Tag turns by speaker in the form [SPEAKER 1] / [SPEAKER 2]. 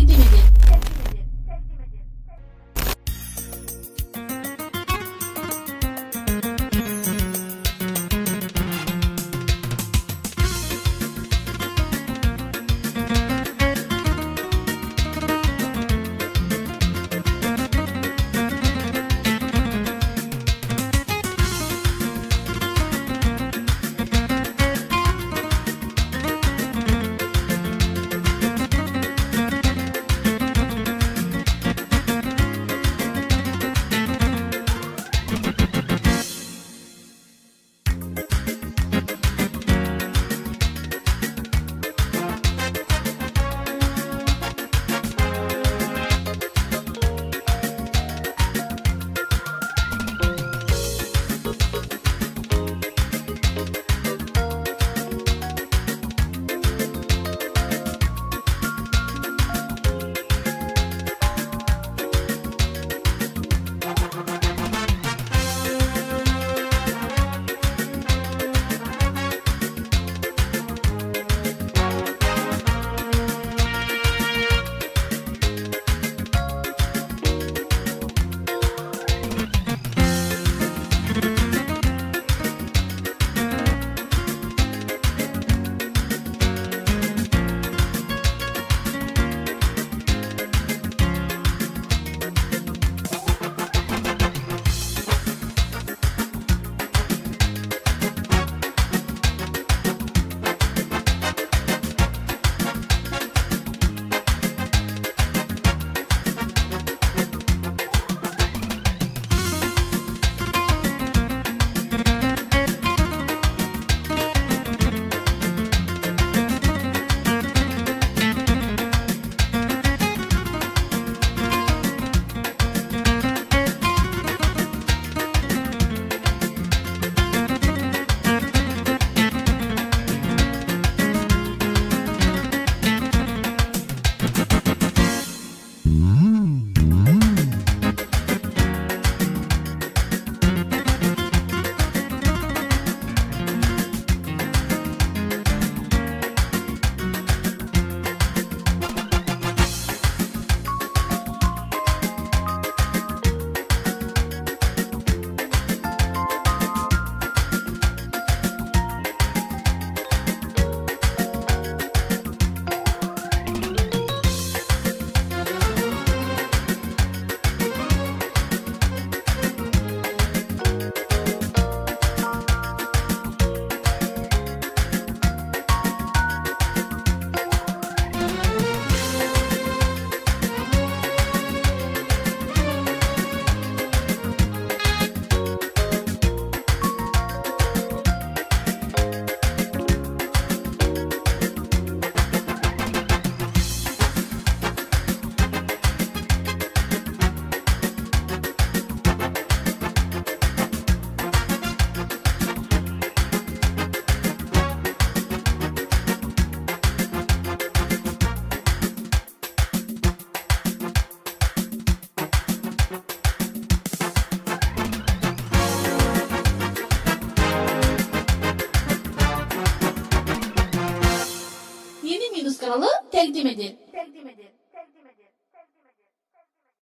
[SPEAKER 1] like the video. Kanalı təqdim edir.